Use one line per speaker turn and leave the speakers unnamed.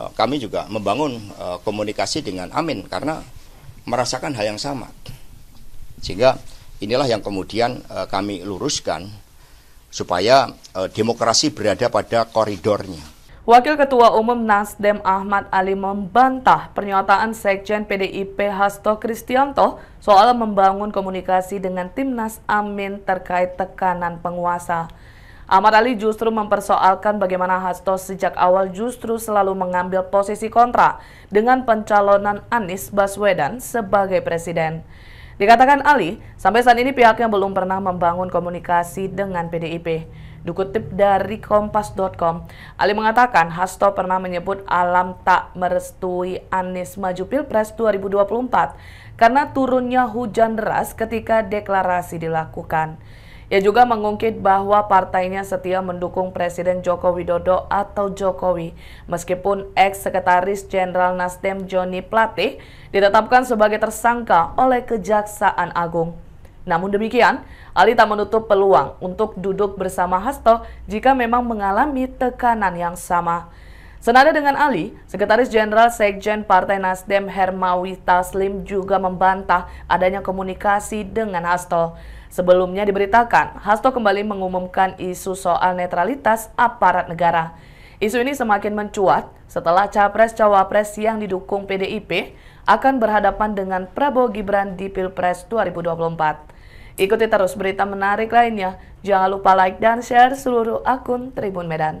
uh, kami juga membangun uh, komunikasi dengan Amin karena merasakan hal yang sama. Sehingga inilah yang kemudian uh, kami luruskan supaya demokrasi berada pada koridornya.
Wakil Ketua Umum Nasdem Ahmad Ali membantah pernyataan Sekjen PDIP Hasto Kristianto soal membangun komunikasi dengan Timnas Amin terkait tekanan penguasa. Ahmad Ali justru mempersoalkan bagaimana Hasto sejak awal justru selalu mengambil posisi kontra dengan pencalonan Anies Baswedan sebagai presiden. Dikatakan Ali, sampai saat ini pihaknya belum pernah membangun komunikasi dengan PDIP. Dikutip dari kompas.com, Ali mengatakan Hasto pernah menyebut alam tak merestui Anies maju Pilpres 2024 karena turunnya hujan deras ketika deklarasi dilakukan. Ia juga mengungkit bahwa partainya setia mendukung Presiden Joko Widodo atau Jokowi, meskipun ex-sekretaris Jenderal Nasdem Joni Plate ditetapkan sebagai tersangka oleh Kejaksaan Agung. Namun demikian, Ali tak menutup peluang untuk duduk bersama Hasto jika memang mengalami tekanan yang sama. Senada dengan Ali, Sekretaris Jenderal Sekjen Partai Nasdem Hermawi Taslim juga membantah adanya komunikasi dengan Hasto. Sebelumnya diberitakan, Hasto kembali mengumumkan isu soal netralitas aparat negara. Isu ini semakin mencuat setelah Capres-Cawapres yang didukung PDIP akan berhadapan dengan Prabowo Gibran di Pilpres 2024. Ikuti terus berita menarik lainnya. Jangan lupa like dan share seluruh akun Tribun Medan.